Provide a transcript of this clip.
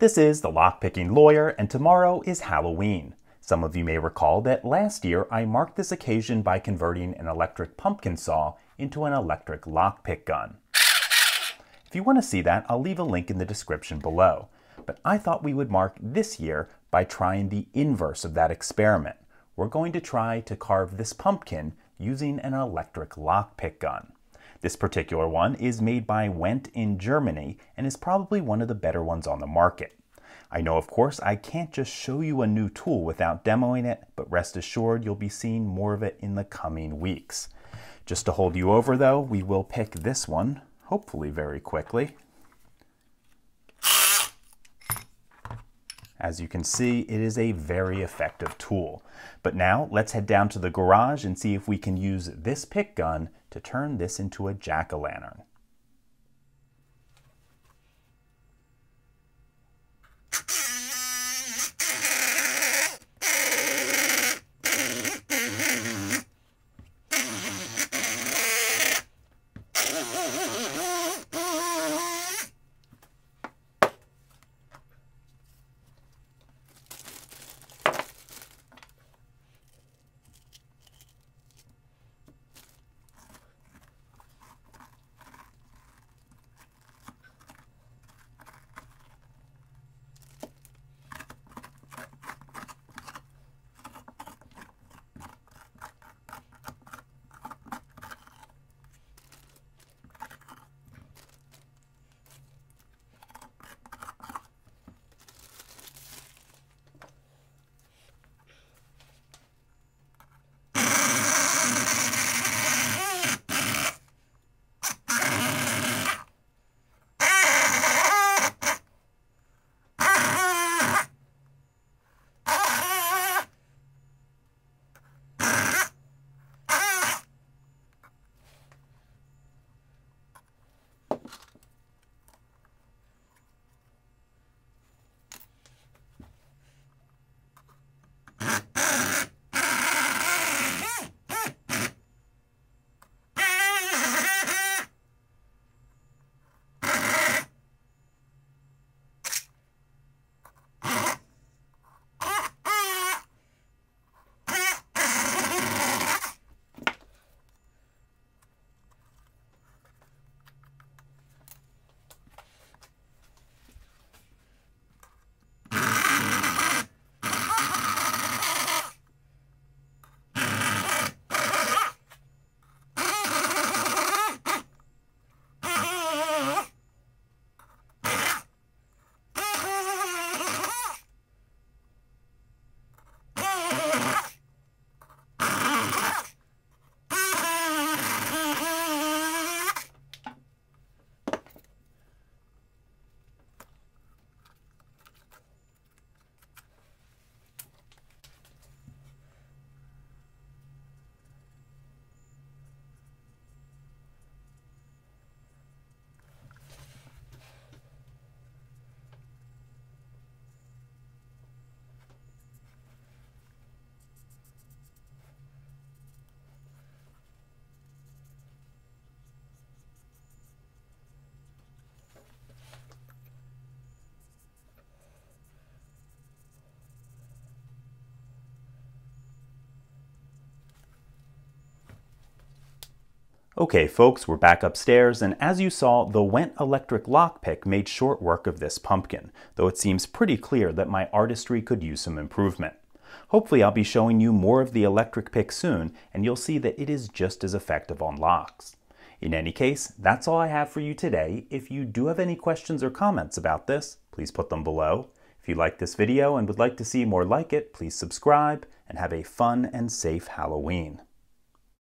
This is the Lockpicking Lawyer, and tomorrow is Halloween. Some of you may recall that last year I marked this occasion by converting an electric pumpkin saw into an electric lockpick gun. If you want to see that, I'll leave a link in the description below. But I thought we would mark this year by trying the inverse of that experiment. We're going to try to carve this pumpkin using an electric lockpick gun. This particular one is made by Wendt in Germany and is probably one of the better ones on the market. I know, of course, I can't just show you a new tool without demoing it, but rest assured you'll be seeing more of it in the coming weeks. Just to hold you over though, we will pick this one, hopefully very quickly. As you can see, it is a very effective tool. But now let's head down to the garage and see if we can use this pick gun to turn this into a jack-o'-lantern. Okay folks, we're back upstairs, and as you saw, the Wendt electric lockpick made short work of this pumpkin, though it seems pretty clear that my artistry could use some improvement. Hopefully I'll be showing you more of the electric pick soon, and you'll see that it is just as effective on locks. In any case, that's all I have for you today. If you do have any questions or comments about this, please put them below. If you like this video and would like to see more like it, please subscribe, and have a fun and safe Halloween.